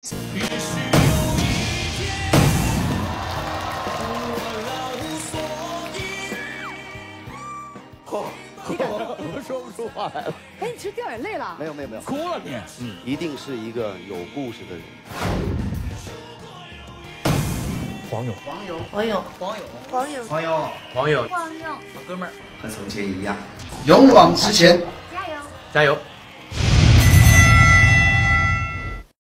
我说不出话来了。哎，你是掉眼泪了？没有没有没有，哭了你。嗯，一定是一个有故事的人。黄勇，黄勇，黄勇，黄勇，黄勇，黄勇，黄勇，黄勇，哥们儿和从前一样，勇往直前，加油！加油！